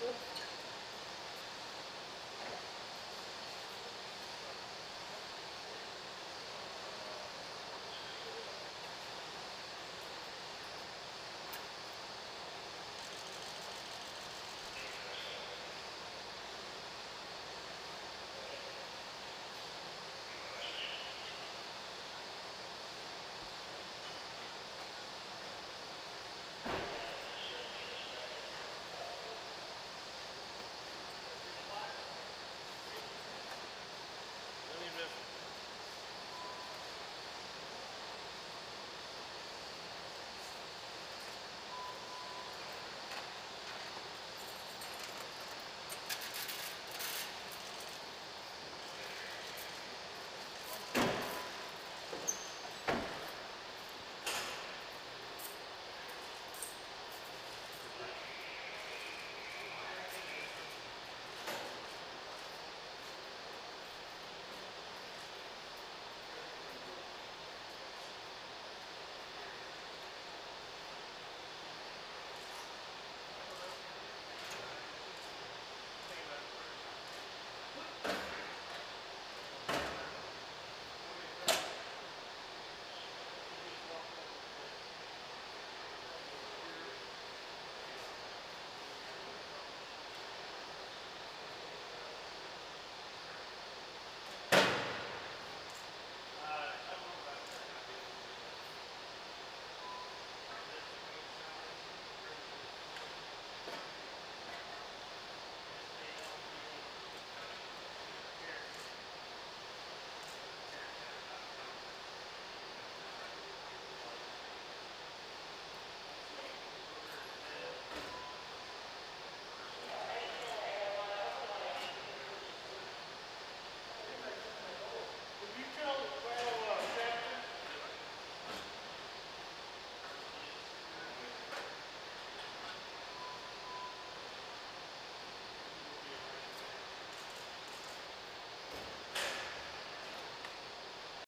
Yep.